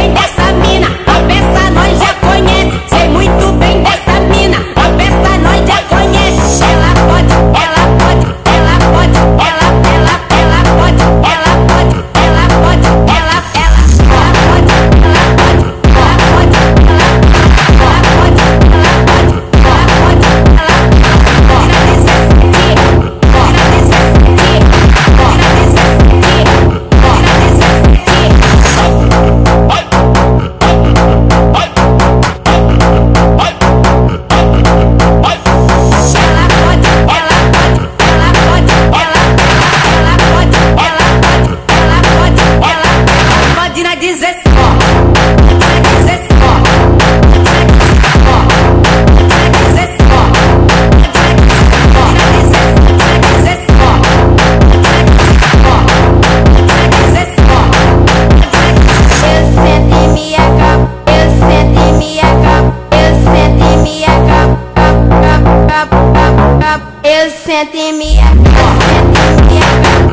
bem dessa Sete me, me.